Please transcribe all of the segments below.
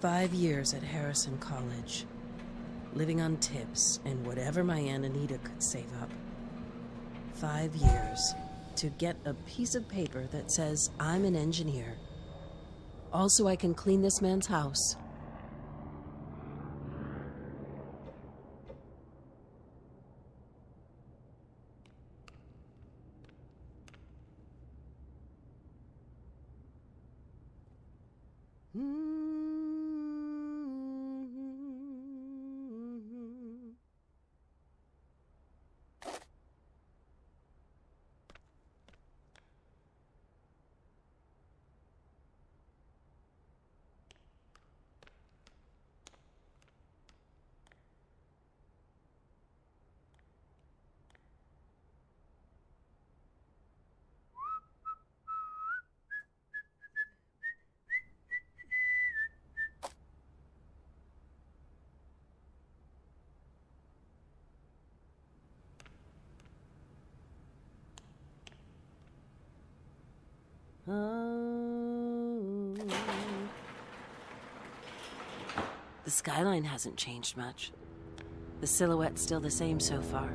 Five years at Harrison College, living on tips and whatever my Aunt Anita could save up. Five years to get a piece of paper that says I'm an engineer. Also, I can clean this man's house. The skyline hasn't changed much. The silhouette's still the same so far.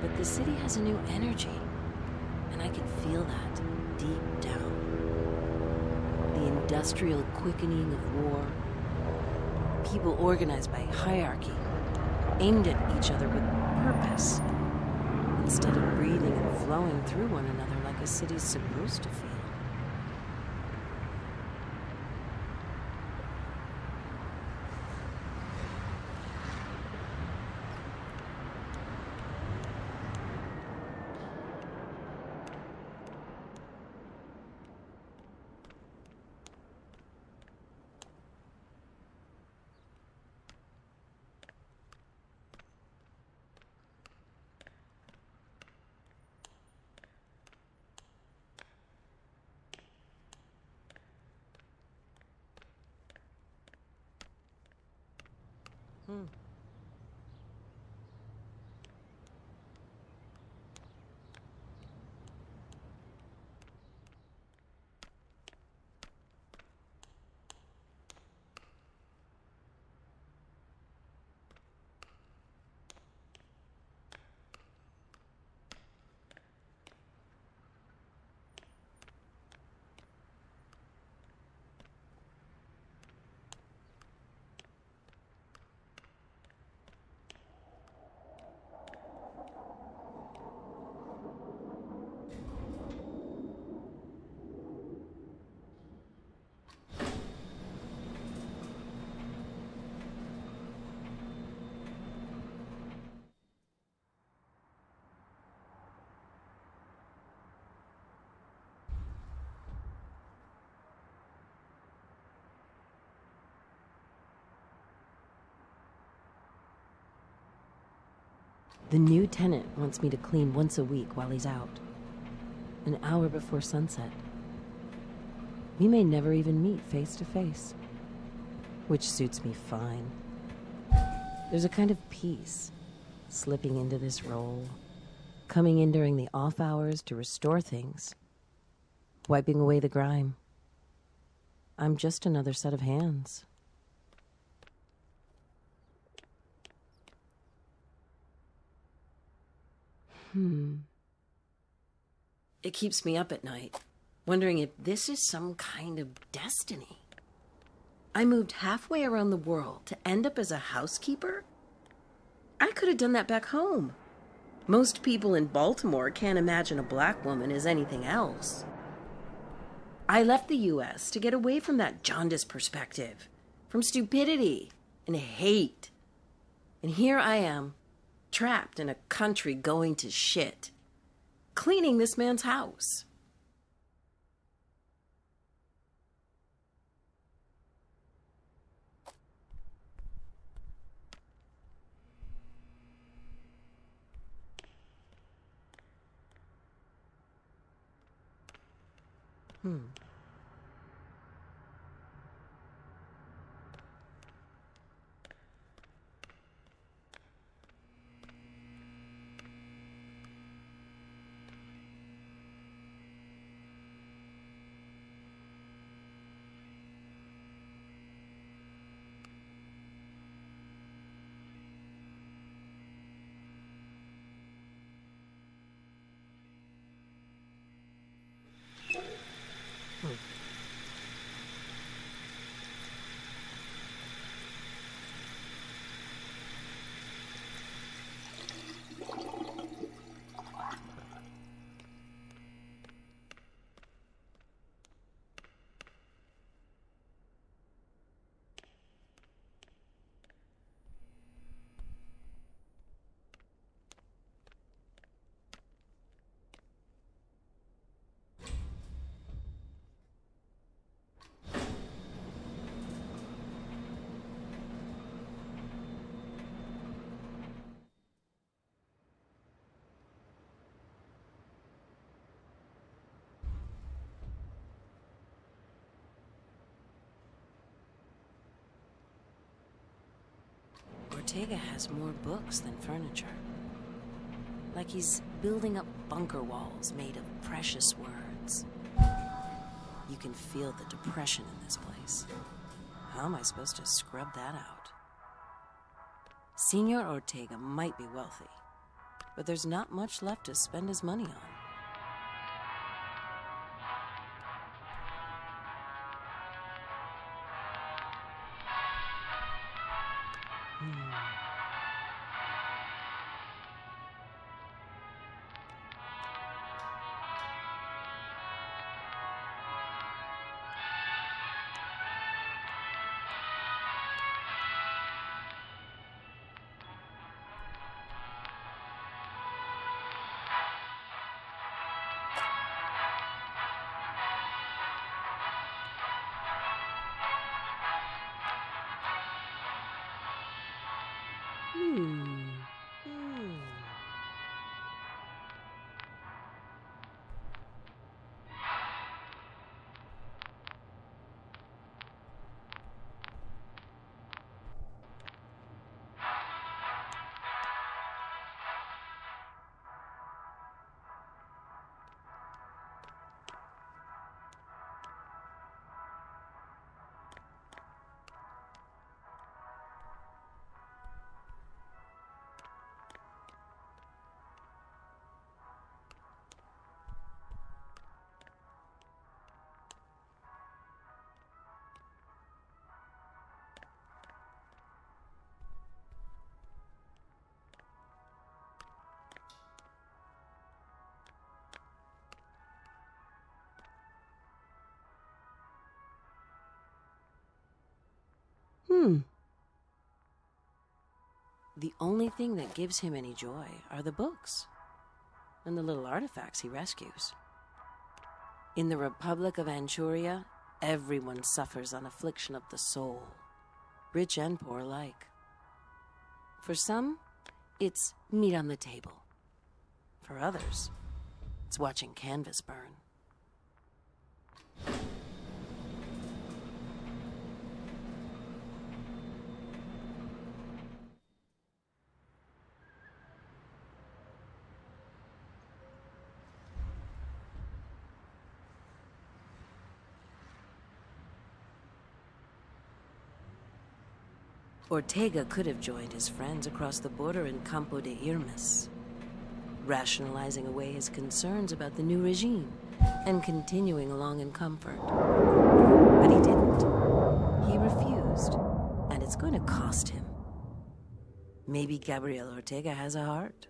But the city has a new energy, and I can feel that deep down. The industrial quickening of war. People organized by hierarchy, aimed at each other with purpose, instead of breathing and flowing through one another like a city's supposed to feel. Hmm. The new tenant wants me to clean once a week while he's out. An hour before sunset. We may never even meet face to face. Which suits me fine. There's a kind of peace slipping into this role, coming in during the off hours to restore things, wiping away the grime. I'm just another set of hands. Hmm. It keeps me up at night, wondering if this is some kind of destiny. I moved halfway around the world to end up as a housekeeper? I could have done that back home. Most people in Baltimore can't imagine a black woman as anything else. I left the US to get away from that jaundiced perspective, from stupidity and hate. And here I am, trapped in a country going to shit, cleaning this man's house. Hmm. Hmm. Ortega has more books than furniture. Like he's building up bunker walls made of precious words. You can feel the depression in this place. How am I supposed to scrub that out? Senor Ortega might be wealthy, but there's not much left to spend his money on. Hmm. The only thing that gives him any joy are the books and the little artifacts he rescues. In the Republic of Anchuria, everyone suffers an affliction of the soul, rich and poor alike. For some, it's meat on the table. For others, it's watching canvas burn. Ortega could have joined his friends across the border in Campo de Irmas, rationalizing away his concerns about the new regime and continuing along in comfort. But he didn't. He refused, and it's going to cost him. Maybe Gabriel Ortega has a heart.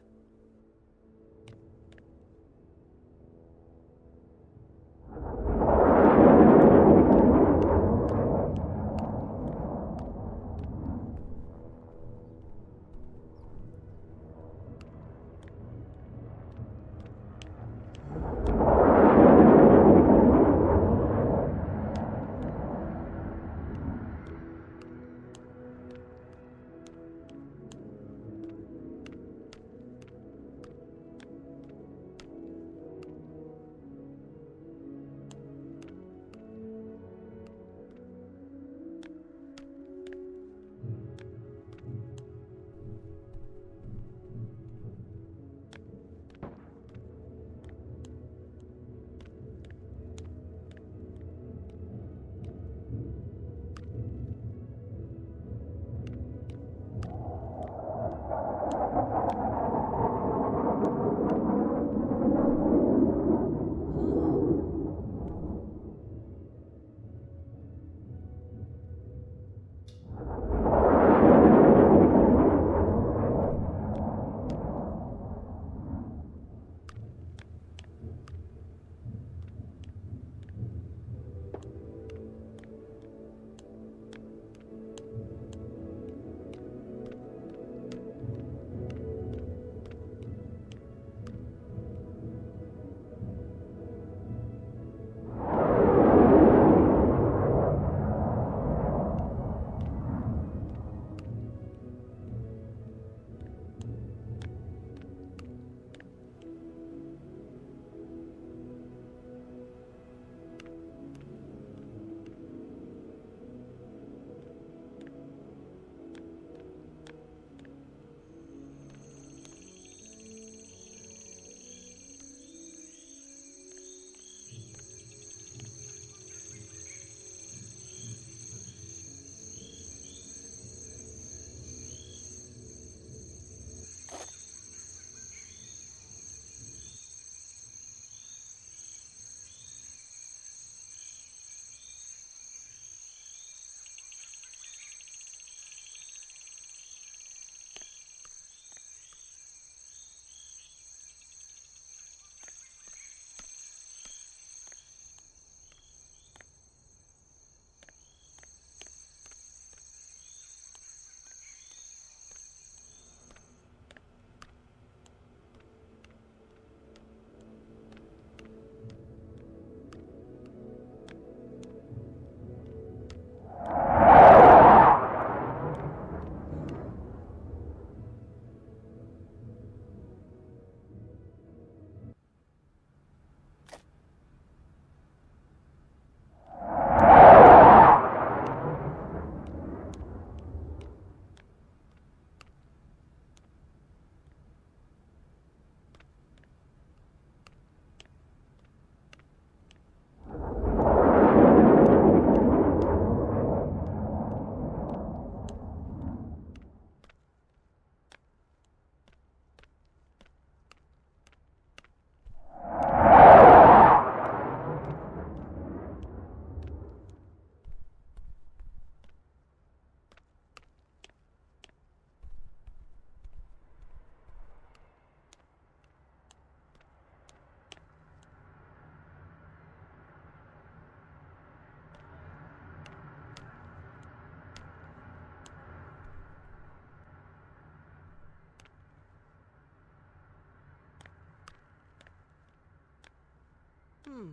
Hmm.